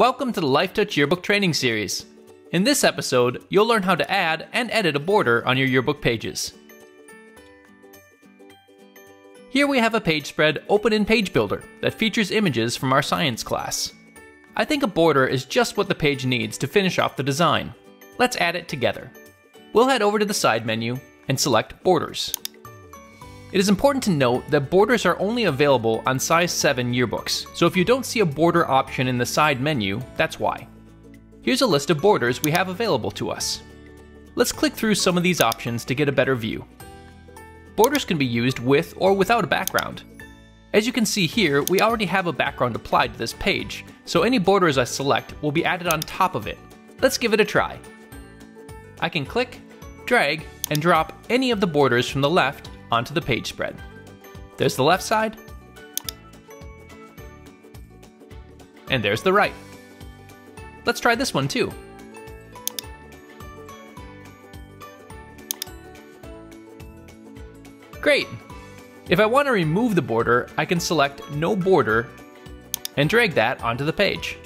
Welcome to the LifeTouch Yearbook Training Series. In this episode, you'll learn how to add and edit a border on your yearbook pages. Here we have a page spread open in Page Builder that features images from our science class. I think a border is just what the page needs to finish off the design. Let's add it together. We'll head over to the side menu and select Borders. It is important to note that borders are only available on size 7 yearbooks, so if you don't see a border option in the side menu, that's why. Here's a list of borders we have available to us. Let's click through some of these options to get a better view. Borders can be used with or without a background. As you can see here, we already have a background applied to this page, so any borders I select will be added on top of it. Let's give it a try. I can click, drag, and drop any of the borders from the left onto the page spread. There's the left side, and there's the right. Let's try this one too. Great! If I want to remove the border, I can select No Border and drag that onto the page.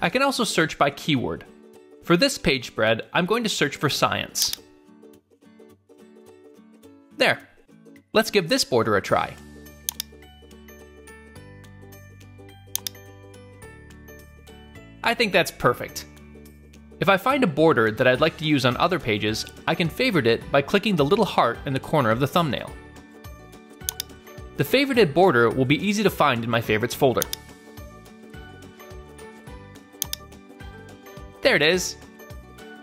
I can also search by keyword. For this page spread, I'm going to search for science. There. Let's give this border a try. I think that's perfect. If I find a border that I'd like to use on other pages, I can favorite it by clicking the little heart in the corner of the thumbnail. The favorited border will be easy to find in my favorites folder. There it is.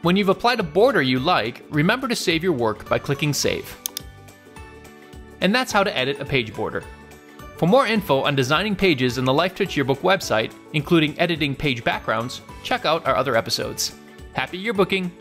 When you've applied a border you like, remember to save your work by clicking Save. And that's how to edit a page border. For more info on designing pages in the LifeTouch Yearbook website, including editing page backgrounds, check out our other episodes. Happy yearbooking!